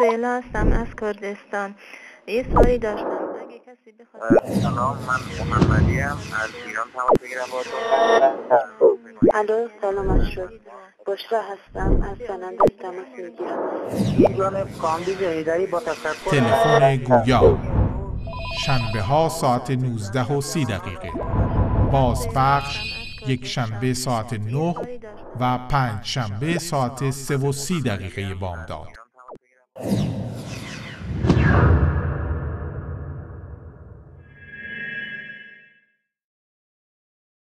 سهیلا هستم از کردستان. یه سوالی داشتم. اگه کسی بخواد آره، سلام. من محمدی ام از ایران تماس بگیرم با الو سلام از شد بشرا هستم. از سننده تماس می‌گیرم. با تلفن گویا شنبه ها ساعت 19 و 30 دقیقه. بازپخش یک شنبه ساعت 9 و پنج شنبه ساعت 3 و 30 دقیقه بامداد.